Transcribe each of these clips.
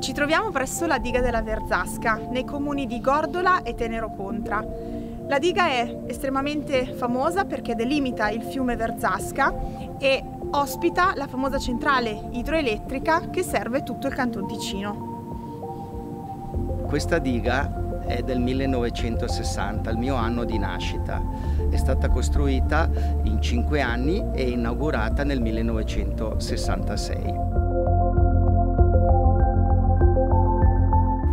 Ci troviamo presso la diga della Verzasca, nei comuni di Gordola e Tenero Contra. La diga è estremamente famosa perché delimita il fiume Verzasca e ospita la famosa centrale idroelettrica che serve tutto il Canton Ticino. Questa diga è del 1960, il mio anno di nascita. È stata costruita in cinque anni e inaugurata nel 1966.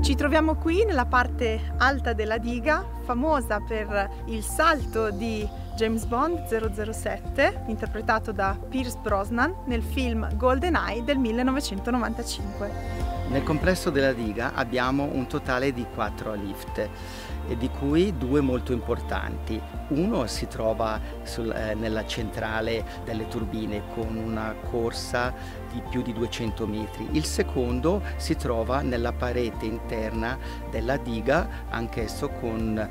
Ci troviamo qui nella parte alta della diga, famosa per il salto di James Bond 007, interpretato da Pierce Brosnan nel film GoldenEye del 1995. Nel complesso della diga abbiamo un totale di quattro lift, di cui due molto importanti. Uno si trova sul, eh, nella centrale delle turbine con una corsa di più di 200 metri. Il secondo si trova nella parete interna della diga, anch'esso con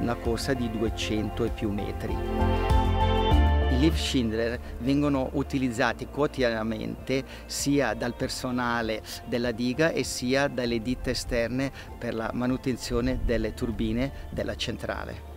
una corsa di 200 e più metri lift Schindler vengono utilizzati quotidianamente sia dal personale della diga e sia dalle ditte esterne per la manutenzione delle turbine della centrale.